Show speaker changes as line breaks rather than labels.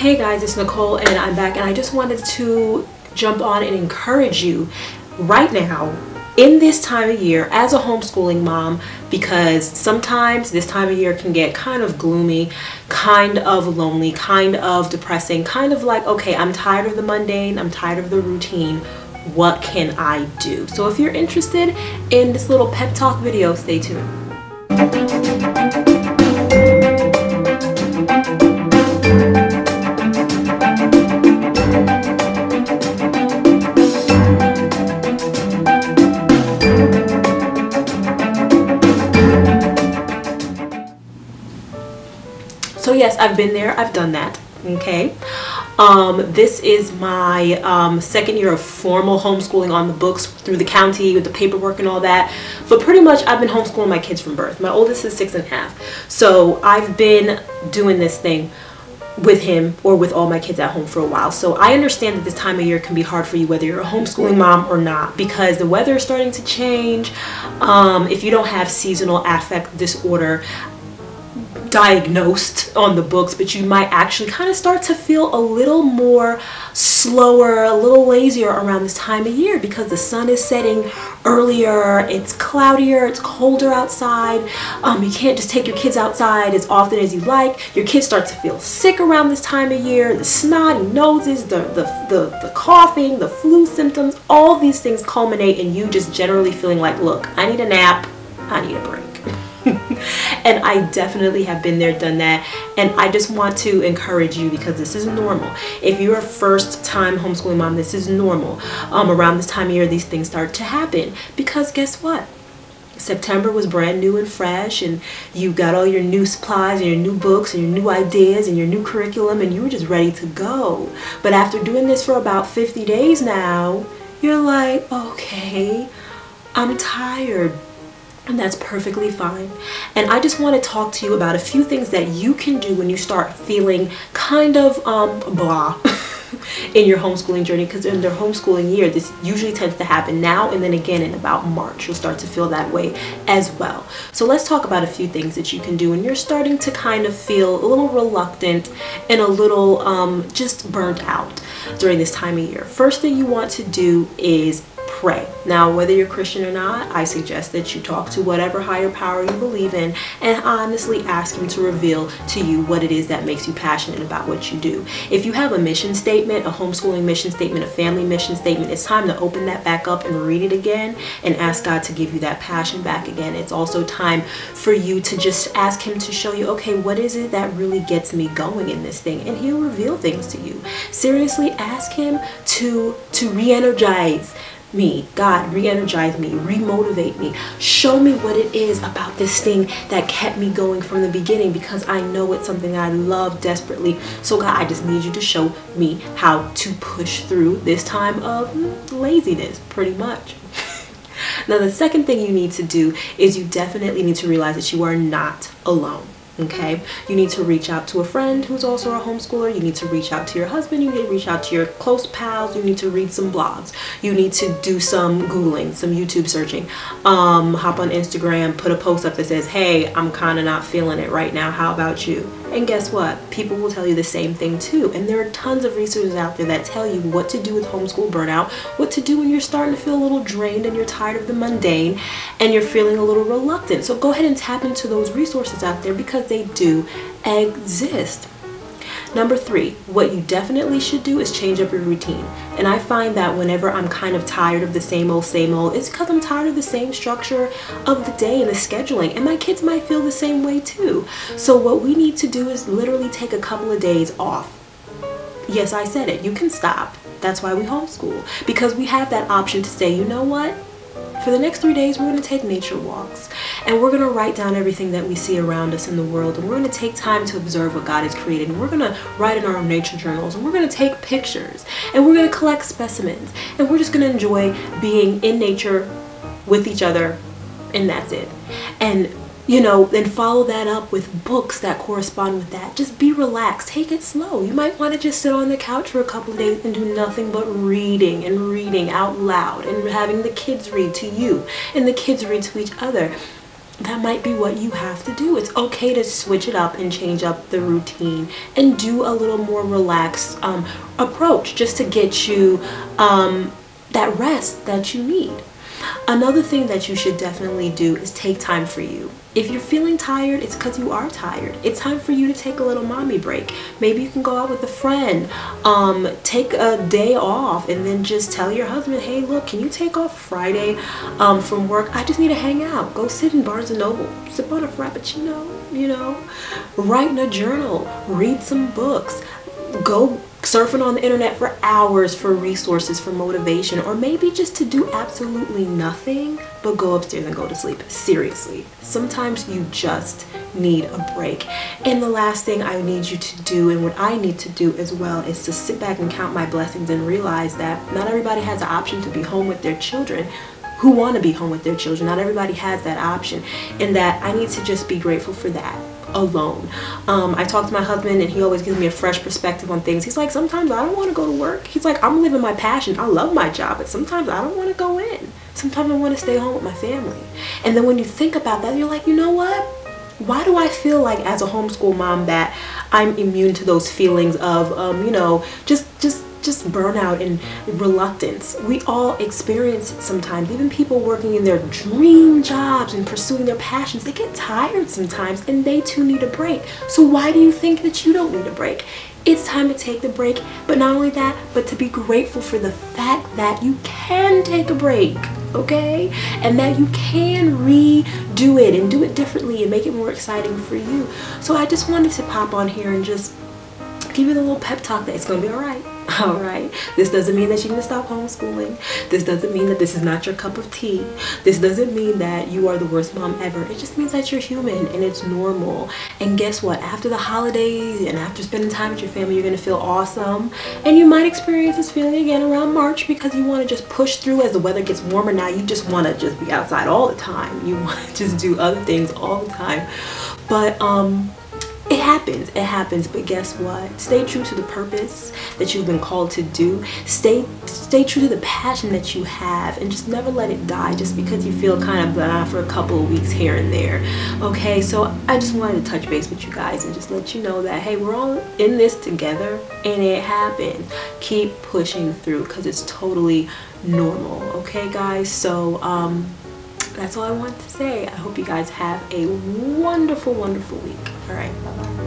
Hey guys, it's Nicole and I'm back and I just wanted to jump on and encourage you right now in this time of year as a homeschooling mom because sometimes this time of year can get kind of gloomy, kind of lonely, kind of depressing, kind of like, okay, I'm tired of the mundane, I'm tired of the routine. What can I do? So if you're interested in this little pep talk video, stay tuned. I've been there, I've done that, okay? Um, this is my um, second year of formal homeschooling on the books through the county with the paperwork and all that. But pretty much I've been homeschooling my kids from birth. My oldest is six and a half. So I've been doing this thing with him or with all my kids at home for a while. So I understand that this time of year can be hard for you whether you're a homeschooling mom or not because the weather is starting to change. Um, if you don't have seasonal affect disorder, diagnosed on the books, but you might actually kind of start to feel a little more slower, a little lazier around this time of year because the sun is setting earlier, it's cloudier, it's colder outside. Um, you can't just take your kids outside as often as you like. Your kids start to feel sick around this time of year. The snotty noses, the, the, the, the coughing, the flu symptoms, all these things culminate in you just generally feeling like, look, I need a nap, I need a break. And I definitely have been there, done that. And I just want to encourage you because this is normal. If you're a first time homeschooling mom, this is normal. Um, around this time of year, these things start to happen because guess what? September was brand new and fresh and you got all your new supplies and your new books and your new ideas and your new curriculum and you were just ready to go. But after doing this for about 50 days now, you're like, okay, I'm tired and that's perfectly fine. And I just want to talk to you about a few things that you can do when you start feeling kind of um, blah in your homeschooling journey because in their homeschooling year this usually tends to happen now and then again in about March you'll start to feel that way as well. So let's talk about a few things that you can do when you're starting to kind of feel a little reluctant and a little um, just burnt out during this time of year. First thing you want to do is pray. Now, whether you're Christian or not, I suggest that you talk to whatever higher power you believe in and honestly ask Him to reveal to you what it is that makes you passionate about what you do. If you have a mission statement, a homeschooling mission statement, a family mission statement, it's time to open that back up and read it again and ask God to give you that passion back again. It's also time for you to just ask Him to show you, okay, what is it that really gets me going in this thing? And He'll reveal things to you. Seriously, ask Him to, to re energize me. God, re energize me, remotivate me. Show me what it is about this thing that kept me going from the beginning because I know it's something I love desperately. So, God, I just need you to show me how to push through this time of laziness, pretty much. now, the second thing you need to do is you definitely need to realize that you are not alone okay? You need to reach out to a friend who's also a homeschooler. You need to reach out to your husband. You need to reach out to your close pals. You need to read some blogs. You need to do some googling some youtube searching. Um, hop on instagram put a post up that says hey i'm kind of not feeling it right now. How about you and guess what? People will tell you the same thing too. And there are tons of resources out there that tell you what to do with homeschool burnout what to do when you're starting to feel a little drained and you're tired of the mundane and you're feeling a little reluctant. So go ahead and tap into those resources out there because they do exist. Number three, what you definitely should do is change up your routine. And I find that whenever I'm kind of tired of the same old, same old, it's because I'm tired of the same structure of the day and the scheduling. And my kids might feel the same way too. So what we need to do is literally take a couple of days off. Yes, I said it. You can stop. That's why we homeschool. Because we have that option to say, you know what? For the next three days, we're going to take nature walks and we're going to write down everything that we see around us in the world and we're going to take time to observe what God has created and we're going to write in our nature journals and we're going to take pictures and we're going to collect specimens and we're just going to enjoy being in nature with each other and that's it. And you know, then follow that up with books that correspond with that. Just be relaxed. Take it slow. You might want to just sit on the couch for a couple of days and do nothing but reading and reading out loud and having the kids read to you and the kids read to each other that might be what you have to do. It's okay to switch it up and change up the routine and do a little more relaxed um, approach just to get you um, that rest that you need. Another thing that you should definitely do is take time for you. If you're feeling tired, it's because you are tired. It's time for you to take a little mommy break. Maybe you can go out with a friend, um, take a day off, and then just tell your husband, hey, look, can you take off Friday um, from work? I just need to hang out. Go sit in Barnes & Noble, sip on a Frappuccino, you know, write in a journal, read some books, go surfing on the internet for hours for resources for motivation or maybe just to do absolutely nothing but go upstairs and go to sleep. Seriously. Sometimes you just need a break. And the last thing i need you to do and what i need to do as well is to sit back and count my blessings and realize that not everybody has the option to be home with their children who want to be home with their children. Not everybody has that option and that i need to just be grateful for that alone. Um, I talk to my husband and he always gives me a fresh perspective on things. He's like, sometimes I don't want to go to work. He's like, I'm living my passion. I love my job, but sometimes I don't want to go in. Sometimes I want to stay home with my family. And then when you think about that, you're like, you know what? Why do I feel like as a homeschool mom that I'm immune to those feelings of, um, you know, just, just just burnout and reluctance. We all experience it sometimes. Even people working in their dream jobs and pursuing their passions, they get tired sometimes and they too need a break. So why do you think that you don't need a break? It's time to take the break, but not only that, but to be grateful for the fact that you can take a break, okay? And that you can redo it and do it differently and make it more exciting for you. So I just wanted to pop on here and just give you the little pep talk that it's gonna be all right. All right. This doesn't mean that you need to stop homeschooling. This doesn't mean that this is not your cup of tea. This doesn't mean that you are the worst mom ever. It just means that you're human and it's normal. And guess what? After the holidays and after spending time with your family you're gonna feel awesome. And you might experience this feeling again around march because you want to just push through as the weather gets warmer. Now you just want to just be outside all the time. You want to just do other things all the time. But um it happens it happens but guess what? Stay true to the purpose that you've been called to do. Stay stay true to the passion that you have and just never let it die just because you feel kind of blah for a couple of weeks here and there. Okay so i just wanted to touch base with you guys and just let you know that hey we're all in this together and it happens keep pushing through because it's totally normal. Okay guys? So um that's all I want to say. I hope you guys have a wonderful, wonderful week. All right, bye-bye.